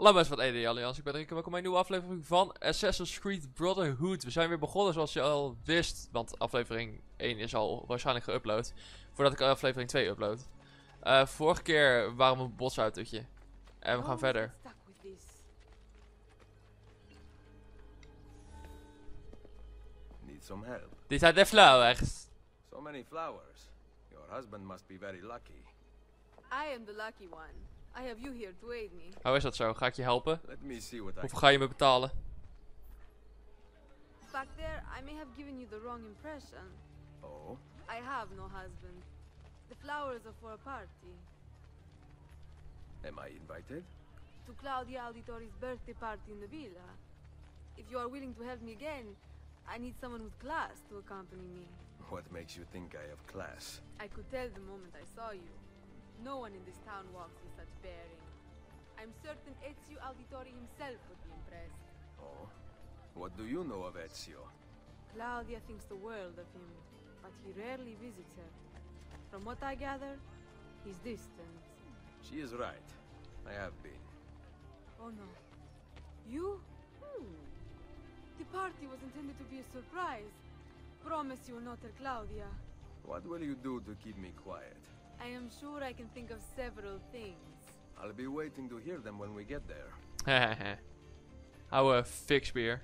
Hallo mensen van ED Allianz, ik ben Rick en welkom bij een nieuwe aflevering van Assassin's Creed Brotherhood. We zijn weer begonnen zoals je al wist, want aflevering 1 is al waarschijnlijk geüpload. Voordat ik aflevering 2 upload. Eh, vorige keer waren we een bosautootje. En we gaan Oh, verder. Need some help. Dit zijn de flowers. So many flowers. Your husband must be very lucky. I am the lucky one. I have you here to aid me. Hoe is dat zo? Ga ik je helpen? Let me see what I Hoeveel can ga je me betalen? Back there, I may have given you the wrong impression. Oh, I have no husband. The flowers are for a party. am I invited? To Claudia Auditori's birthday party in the villa. If you are willing to help me again, I need someone with class to accompany me. What makes you think I have class? I could tell the moment I saw you. No one in this town walks with such bearing. I'm certain Ezio Auditori himself would be impressed. Oh, what do you know of Ezio? Claudia thinks the world of him, but he rarely visits her. From what I gather, he's distant. She is right. I have been. Oh no. You? Hmm. The party was intended to be a surprise. Promise you will not tell Claudia. What will you do to keep me quiet? I am sure I can think of several things. I'll be waiting to hear them when we get there. Hehehe. Uh, Oude fixbeer.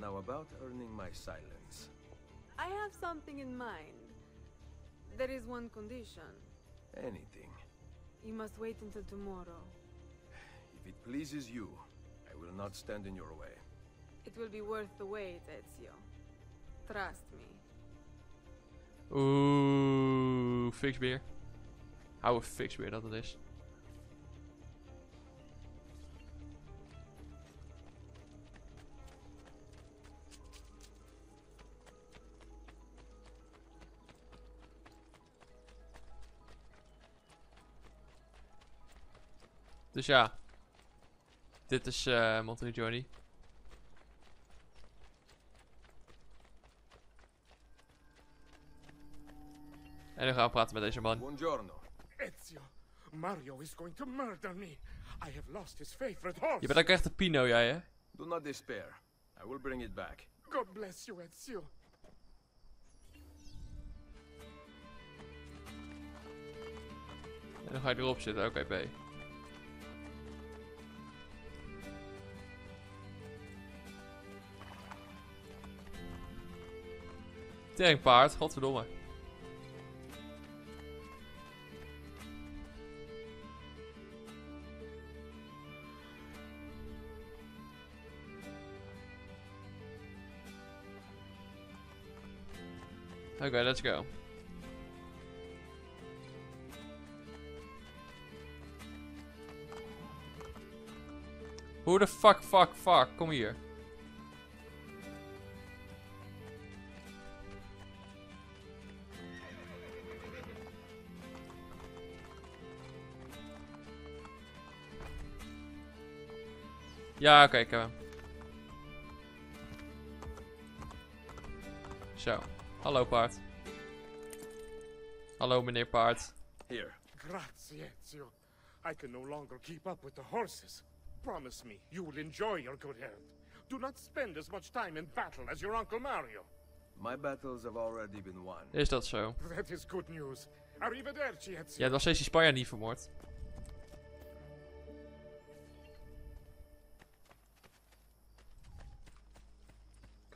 Now about earning my silence. I have something in mind. There is one condition. Anything. You must wait until tomorrow. If it pleases you, I will not stand in your way. It will be worth the wait, Ezio. Trust me. Oeh, fixbeer. Oude fixbeer dat het is. Dus ja. Dit is eh Monterey En dan gaan we praten met deze man. Buongiorno. Ezio, Mario is going to murder me. I have lost his favorite horse. Je bent ook echt een Pino, jij hè? Do not despair. I will bring it back. God bless you, Ezio. En dan ga je erop zitten, oké B. Teringpaard, godverdomme. Okay, let's go. Hoe de fuck, fuck, fuck, kom hier. Ja, oké, ik heb hem. Zo. Hallo paard. Hallo meneer paard. Here. Grazie, Ezio. I can no longer keep up with the horses. Promise me you will enjoy your good health. Do not spend as much time in battle as your Uncle Mario. My battles have already been won. Is dat zo? That is good news. Arrivederci, Ezio. Je hebt nog steeds die Spanjaard niet vermoord.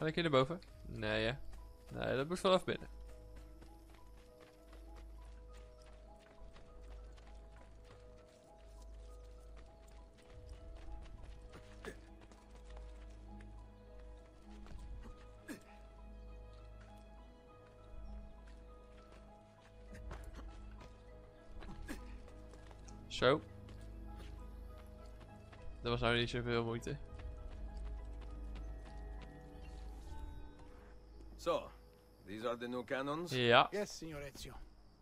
Kan ik hier naar boven? Nee, hè? Nee, dat moet vanaf binnen. Zo. Dat was nou niet zoveel moeite. The new cannons. Ja. Yes, signor Ezio.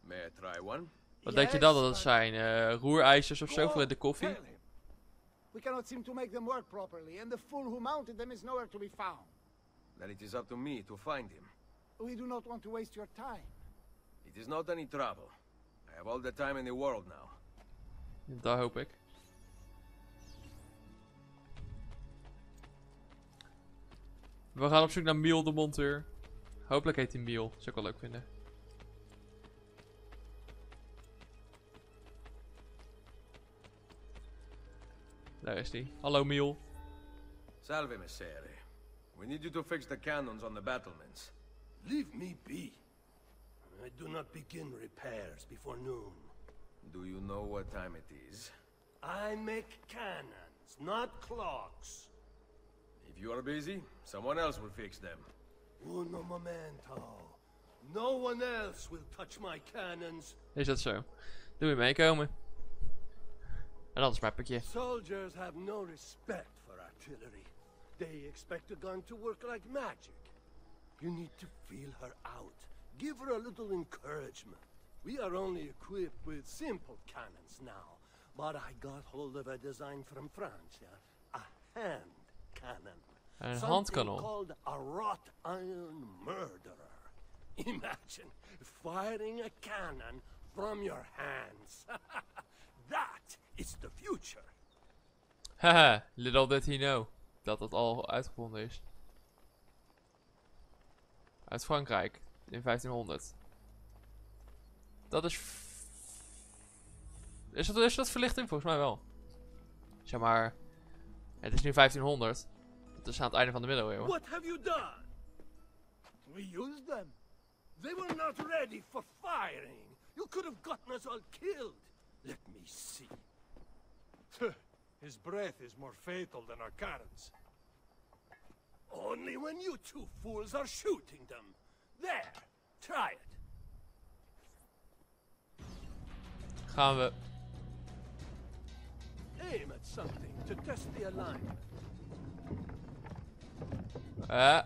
May I try one? Wat denk je dan dat het zijn? Eh roerijzers of zo voor in de koffie? We cannot seem to make them work properly, and the fool who mounted them is nowhere to be found. Then it is up to me to find him. We do not want to waste your time. It is not any trouble. I have all the time in the world now. Dat hoop ik. We gaan op zoek naar Miel de monteur. Hopelijk heet hij Miel. Zou ik wel leuk vinden. Daar is hij. Hallo Miel. Salve, messere. We need you to fix the cannons on the battlements. Leave me be. I do not begin repairs before noon. Do you know what time it is? I make cannons, not clocks. If you are busy, someone else will fix them. Momento. No one else will touch my cannons. Is dat zo? Doe je meekomen? En mijn pakje. Soldiers have no respect for artillery. They expect a gun to work like magic. You need to feel her out. Give her a little encouragement. We are only equipped with simple cannons now, but I got hold of a design from Francia. A hand cannon. Een handkanon. called a wrought iron murderer. Imagine firing a cannon from your hands. that is the future. Haha, little did he know. Dat het al uitgevonden is. Uit Frankrijk. In 1500. Dat is... Is dat, is dat verlichting? Volgens mij wel. Zeg maar... Het is nu 1500. Dat is aan het einde van de middeleeuwen. What have you done? We used them. They were not ready for firing. You could have gotten us all killed. Let me see. His breath is more fatal than our cannons. Only when you two fools are shooting them. There, try it. Gaan we... Aim at something to test the alignment. Eh.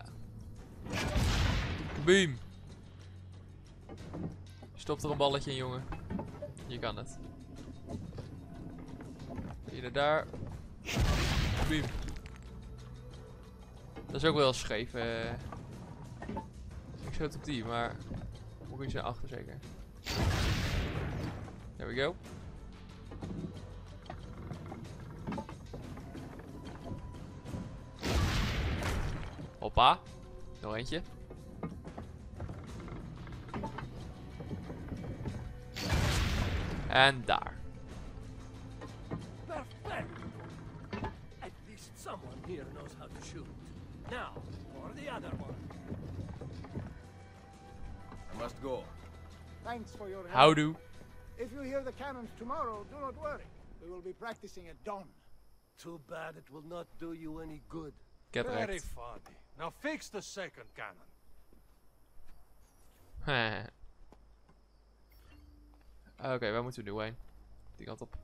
Beam. Stop er een balletje in, jongen. Je kan het. Hier daar. Beam. Dat is ook wel scheef. eh. Ik schoot op die, maar moet iets naar achter zeker. There we go. Hoppa. Nog eentje. En daar. Perfect. At least someone here knows how to shoot. Now, for the other one. I must go. Thanks for your help. Houdoe. If you hear the cannons tomorrow, do not worry. We will be practicing at dawn. Too bad it will not do you any good. Very funny. Now fix the second cannon. Oké, waar moeten we nu heen? Die kant op.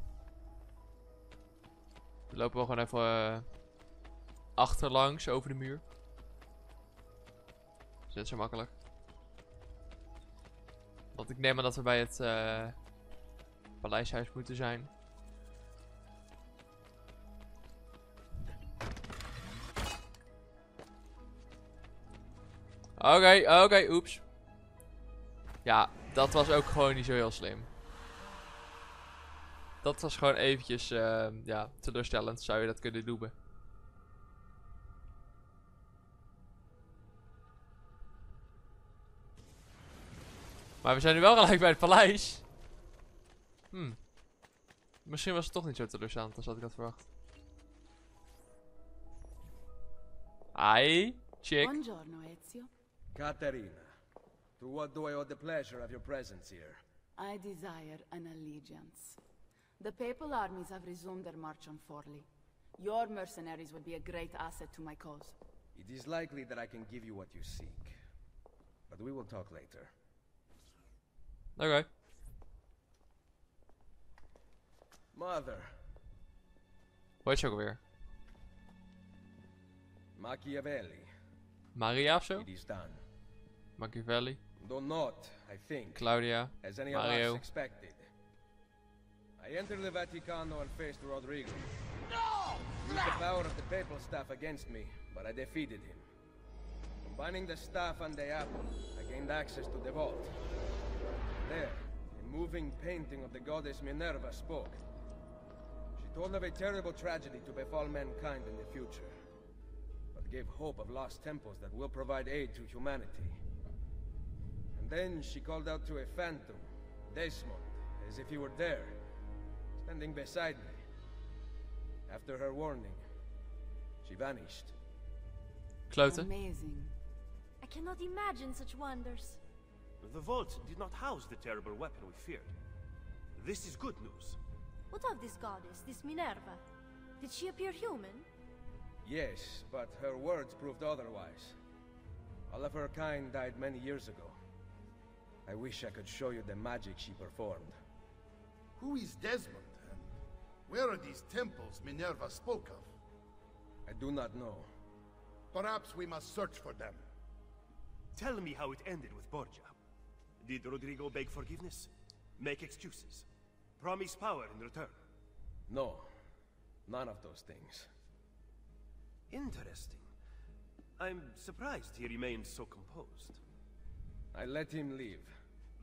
Dan lopen we gewoon even eh, achterlangs over de muur. Is net zo makkelijk. Want ik neem aan dat we bij het eh, paleishuis moeten zijn. Oké, oké, oeps. Ja, dat was ook gewoon niet zo heel slim. Dat was gewoon eventjes, ehm, ja, teleurstellend zou je dat kunnen noemen. Maar we zijn nu wel gelijk bij het paleis. Hmm. Misschien was het toch niet zo teleurstellend als dat ik had verwacht. Ai, chick. Buongiorno, Ezio. Caterina, to what do I owe the pleasure of your presence here? I desire an allegiance. The papal armies have resumed their march on Forli. Your mercenaries would be a great asset to my cause. It is likely that I can give you what you seek. But we will talk later. Oké. Mother, Hoe heet je ook? Machiavelli, Maria of it is done. Machiavelli? Though not, I think, Claudia? as any of us expected. I entered the Vaticano and faced Rodrigo. No! used the power of the papal staff against me, but I defeated him. Combining the staff and the apple, I gained access to the vault. There, a moving painting of the goddess Minerva spoke. She told of a terrible tragedy to befall mankind in the future, but gave hope of lost temples that will provide aid to humanity. And then she called out to a phantom, Desmond, as if he were there, standing beside me. After her warning, she vanished. Kloten. Amazing. I cannot imagine such wonders. The vault did not house the terrible weapon we feared. This is good news. What of this goddess, this Minerva? Did she appear human? Yes, but her words proved otherwise. All of her kind died many years ago. I wish I could show you the magic she performed. Who is Desmond, and where are these temples Minerva spoke of? I do not know. Perhaps we must search for them. Tell me how it ended with Borgia. Did Rodrigo beg forgiveness? Make excuses? Promise power in return? No, none of those things. Interesting. I'm surprised he remains so composed. I let him leave.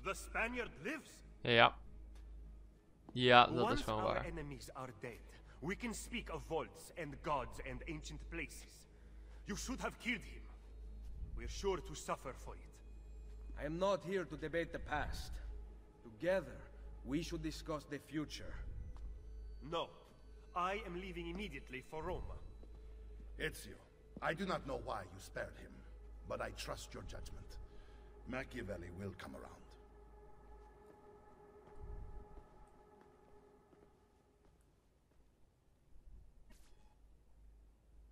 The Spaniard lives? Ja. Ja, dat Once is gewoon our waar. enemies are dead, we can speak of vaults and gods and ancient places. You should have killed him. We're sure to suffer for it. I am not here to debate the past. Together, we should discuss the future. No. I am leaving immediately for Roma. Ezio, I do not know why you spared him, but I trust your judgment. Machiavelli will come around.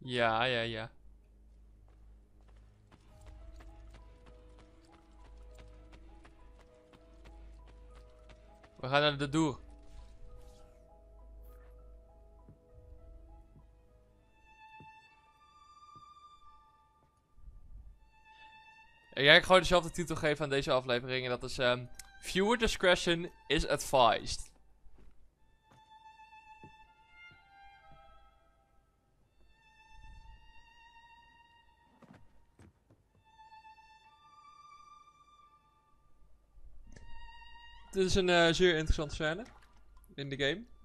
Yeah, yeah, yeah. We gaan naar de Doer. Ga gewoon dezelfde titel geven aan deze aflevering. En dat is ehm, Viewer discretion is advised. Dit is een eh, zeer interessante scène in de game.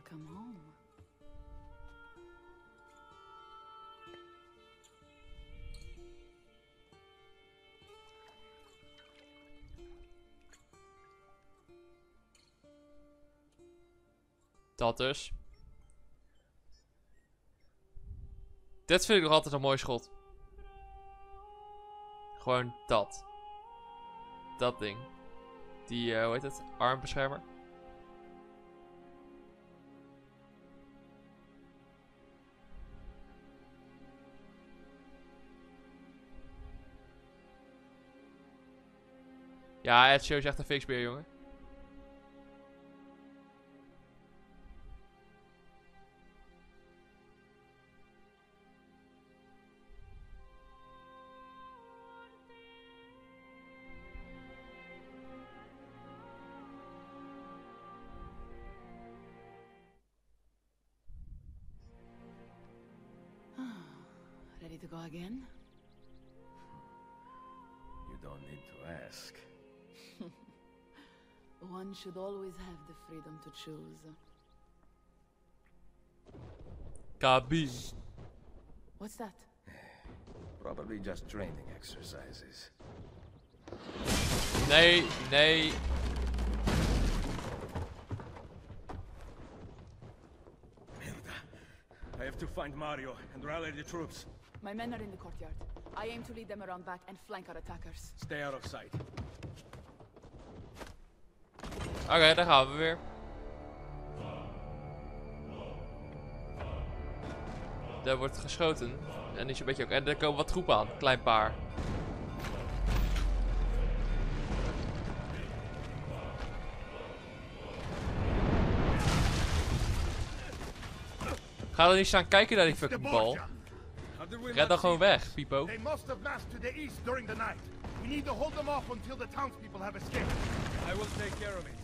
Welcome. Dat dus. Dit vind ik nog altijd een mooi schot. Gewoon dat. Dat ding. Die, eh, hoe heet het? Armbeschermer. Ja, Ezio is echt een fixbeer, jongen. Ready to go again? You don't need to ask. One should always have the freedom to choose. Kabi. What's that? Probably just training exercises. Nay, nay. Merda. I have to find Mario and rally the troops. My men are in the courtyard. I aim to lead them around back and flank our attackers. Stay out of sight. Oké, daar gaan we weer. Daar wordt geschoten. En, is een beetje ook, en er komen wat troepen aan. Klein paar. Ga er niet staan kijken naar die fucking bal. Red dan gewoon weg, Pipo. They must have massed to the east during the night. We need to hold them off until the townspeople have escaped. I will take care of it.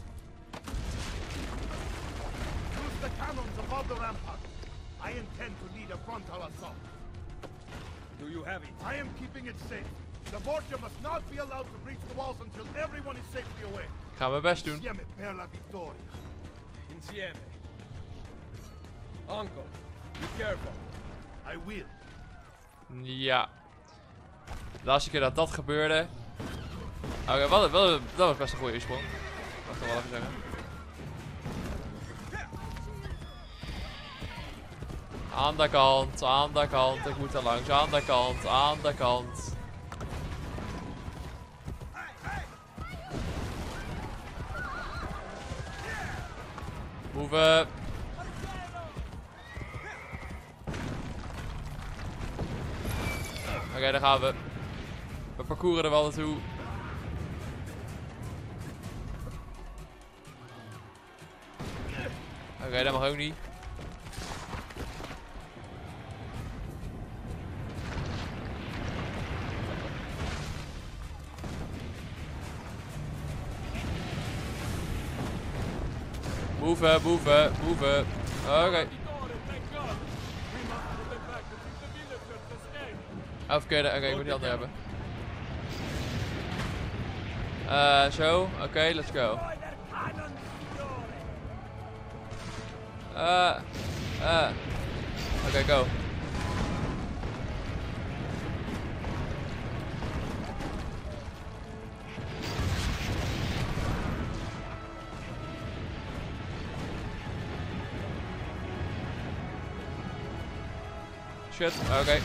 The cannons above the rampart. I intend to lead a frontal assault. Do you have it? I am keeping it safe. The Borgia must not be allowed to breach the walls until everyone is safely away. Ik ga mijn best doen. Insieme per la vittoria. Insieme. Uncle, be careful. I will. Ja. De laatste keer dat dat gebeurde. Oké, wel, wel, dat was best een goede sprong. Mag ik wel even zeggen. Aan de kant, aan de kant. Ik moet er langs. Aan de kant, aan de kant. Hoeven. Oké, daar gaan we. We parcouren er wel naartoe. Oké, dat mag ook niet. Boeven, boeven, boeven. Oké. Oh, verkeerde. Oké, ik moet die andere hebben. Eh, zo. Oké, let's go. Eh, eh. Oké, go. Shit, okay.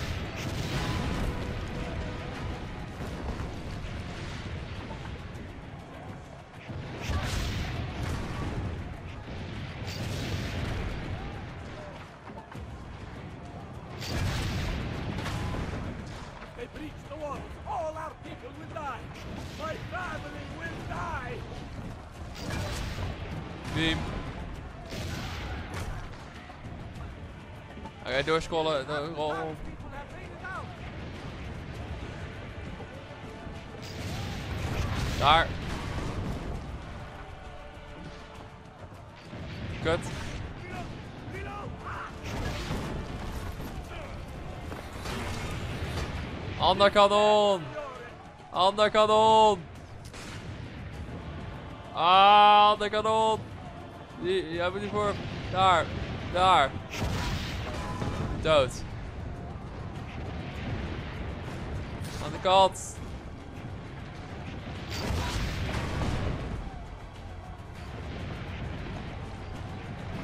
Out. Daar. Kut. Ander kanon. Ander kanon. Ah, ander kanon. Die, jij moet die voor. Daar. Daar. Dood. Aan de kant.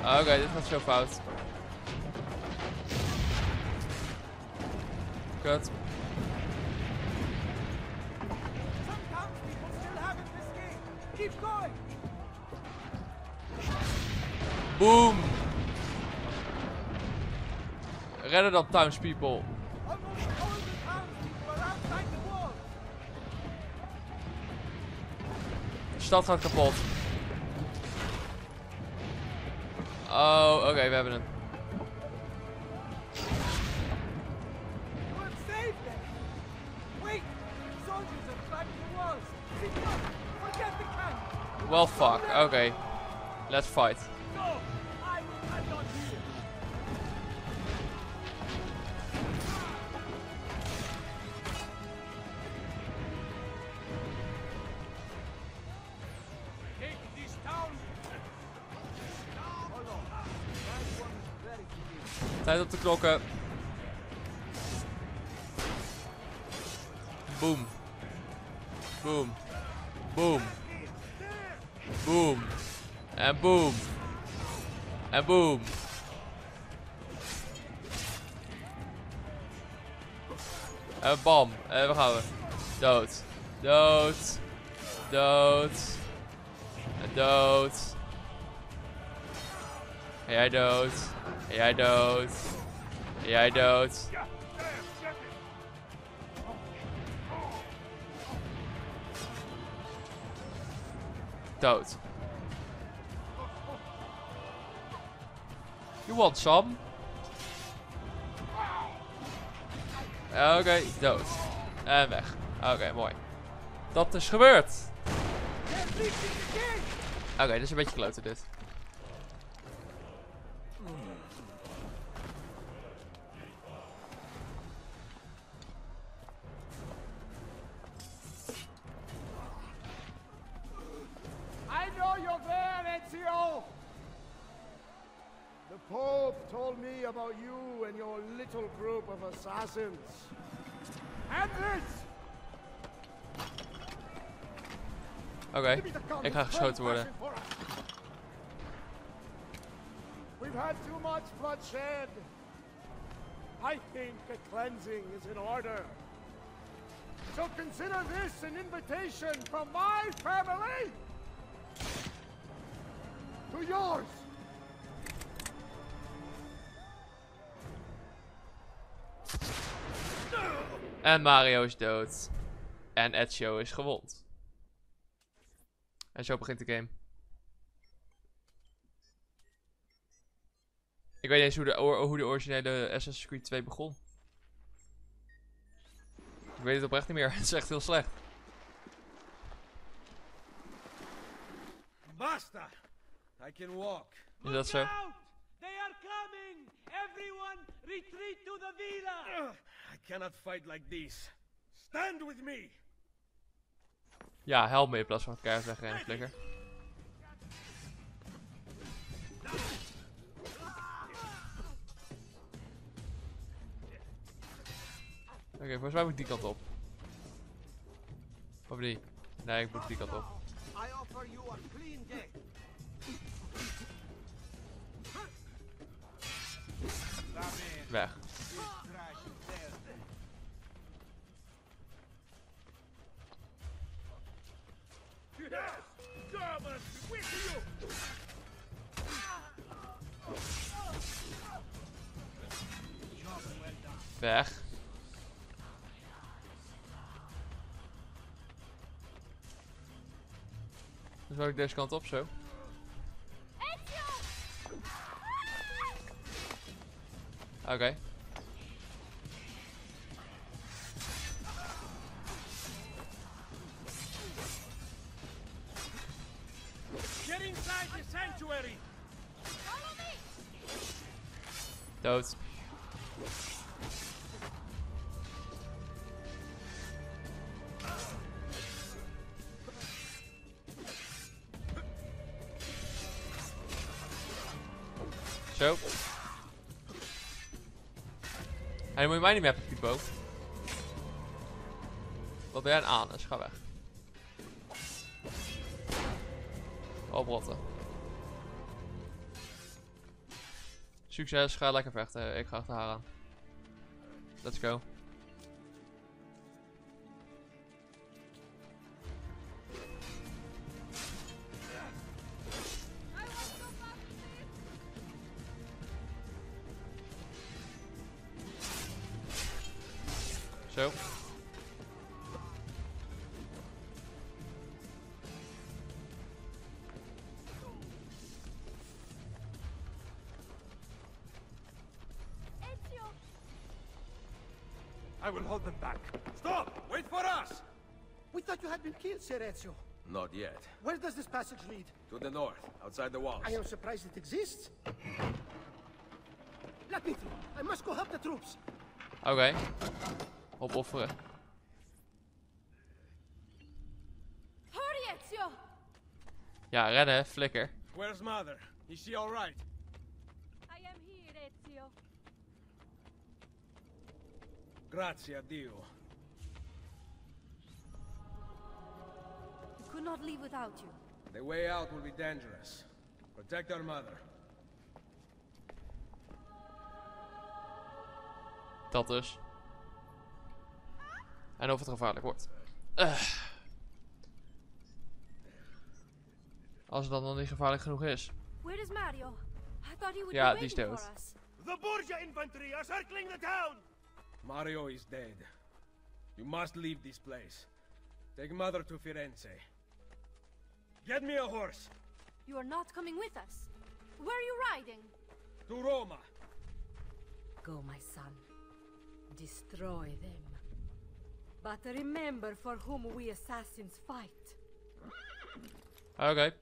Oké, dit gaat zo fout. Kut. Boom! Redden dat townspeople. De stad gaat kapot. Oh, oké, we hebben hem. Well, fuck. Oké. Let's fight. Tijd op de klokken. Boom. Boom. Boom. Boom. En boom. En boom. En bam. En we gaan we. Dood. Dood. Dood. En dood. Jij dood. Jij dood. Jij dood. Dood. You want some? Oké, dood. En weg. Oké, mooi. Dat is gebeurd. Oké, dit is een beetje kloten dit. About you and your little group of assassins. And this! Oké, Give me the gun, ik ga geschoten worden. pressing for us. We've had too much bloodshed. I think a cleansing is in order. So consider this an invitation from my family to yours. En Mario is dood. En Ezio is gewond. En zo begint de game. Ik weet niet eens hoe de, hoe de originele Assassin's Creed 2 begon. Ik weet het oprecht niet meer. Het is echt heel slecht. Basta! I can walk. Is dat zo? They are coming! Everyone retreat to the villa! I cannot fight like this. Stand with me! Ja, help me in plaats van keihard wegrennen, flikker. Oké, volgens mij moet ik die kant op. Of niet? Nee, ik moet die kant op. I offer you a Weg. Weg. Dus wil ik deze kant op zo. Okay. Get inside the sanctuary. Follow me. Those. Choke. Dan moet je mij niet meer hebben, Pipo. Wat ben jij een anus? Ga weg. Oprotten. Succes, ga lekker vechten. Ik ga achter haar aan. Let's go. I will hold them back. Stop! Wait for us! We thought you had been killed, Sir Ezio. Not yet. Where does this passage lead? To the north, outside the walls. I am surprised it exists. Let me through. I must go help the troops. Oké. Opofferen. Hurry, Ezio! Ja, rennen, flikker. Where's mother? Is she alright? Grazie a Dio. We could not leave without you. The way out will be dangerous. Protect our mother. Dat dus. En of het gevaarlijk wordt. Ugh. Als het dan nog niet gevaarlijk genoeg is. Where is Mario? I thought he would Ja, be die is waiting dood. for us. The Borgia infantry are circling the town! Mario is dead. You must leave this place. Take mother to Firenze. Get me a horse. You are not coming with us. Where are you riding? To Roma. Go, my son. destroy them. But remember for whom we assassins fight. Oké.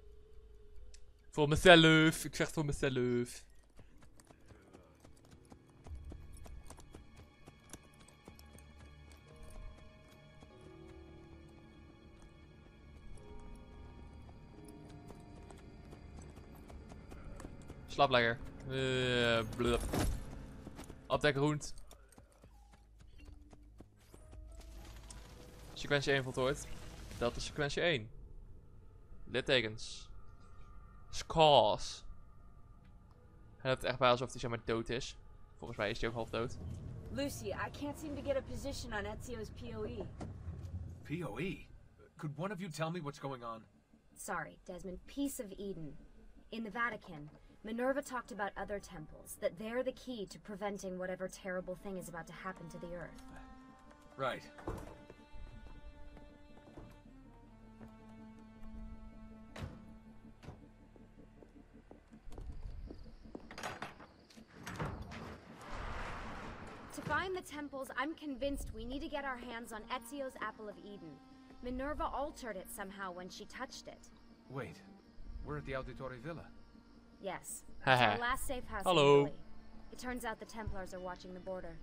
Voor mezelf. Ik zeg het voor mezelf. Slaap lekker. Uh, blub. Opdek roent. Sequentie 1 voltooid. Dat is sequentie 1. Littekens. Scars. Hij heeft het echt bij alsof hij zeg maar dood is. Volgens mij is hij ook half dood. Lucy, I can't seem to get a position on Ezio's POE. POE? Could one of you tell me what's going on? Sorry, Desmond. Peace of Eden. In the Vatican, Minerva talked about other temples, that they're the key to preventing whatever terrible thing is about to happen to the Earth. Right. To find the temples, I'm convinced we need to get our hands on Ezio's Apple of Eden. Minerva altered it somehow when she touched it. Wait, we're at the Auditore Villa. Yes. Our last safe house Hello. It turns out the Templars are watching the border.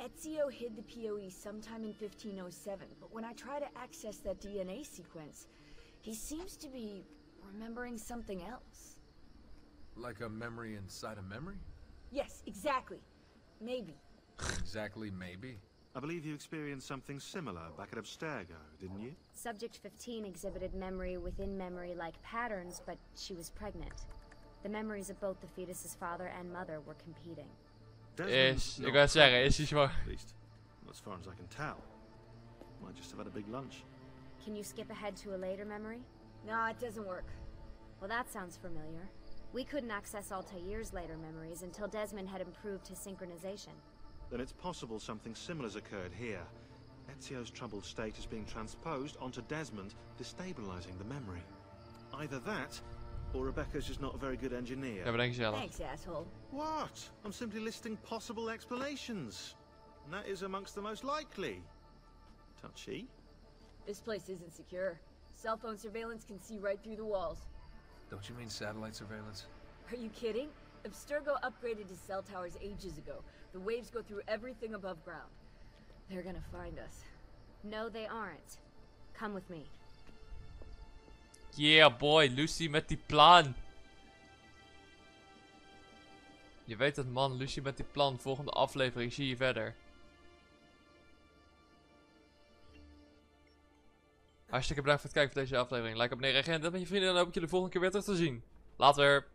Ezio hid the POE sometime in 1507, but when I try to access that DNA sequence, he seems to be remembering something else. Like a memory inside a memory? Yes, exactly. Maybe. exactly, maybe. I believe you experienced something similar back at Abstergo, didn't you? Subject 15 exhibited memory within memory like patterns, but she was pregnant. The memories of both the fetus's father and mother were competing. Is, ik wou zeggen, is hij zwaar? At least, as far as I can tell. Might just have had a big lunch. Can you skip ahead to a later memory? No, it doesn't work. Well, that sounds familiar. We couldn't access Altair's later memories until Desmond had improved his synchronization. Then it's possible something similar's occurred here. Ezio's troubled state is being transposed onto Desmond, destabilizing the memory. Either that, or Rebecca's just not a very good engineer. Ja, bedenk jezelf. Thanks, asshole. What? I'm simply listing possible explanations. And that is amongst the most likely. Touchy? This place isn't secure. Cell phone surveillance can see right through the walls. Don't you mean satellite surveillance? Are you kidding? Abstergo upgraded his cell towers ages ago. The waves go through everything above ground. They're gonna find us. No, they aren't. Come with me. Yeah boy, Lucy met die plan. Je weet het man, Lucy met die plan. Volgende aflevering zie je verder. Hartstikke bedankt voor het kijken van deze aflevering. Like, abonneer, reageren. Dat met je vrienden. En dan hoop ik jullie volgende keer weer terug te zien. Later.